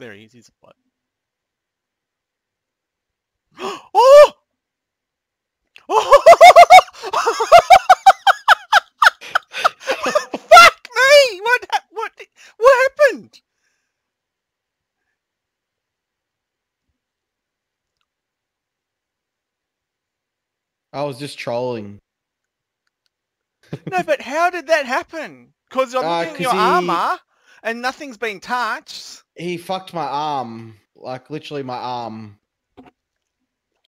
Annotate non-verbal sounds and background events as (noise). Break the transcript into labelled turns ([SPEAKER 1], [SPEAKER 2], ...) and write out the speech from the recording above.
[SPEAKER 1] Is. He's what? (gasps) oh! oh! (laughs) Fuck me! What? What? What happened?
[SPEAKER 2] I was just trolling.
[SPEAKER 1] No, but how did that happen? Because I'm
[SPEAKER 2] Uh,
[SPEAKER 1] looking at your
[SPEAKER 2] he-
[SPEAKER 1] armor, and nothing's been touched.
[SPEAKER 2] He fucked my arm, like literally my arm.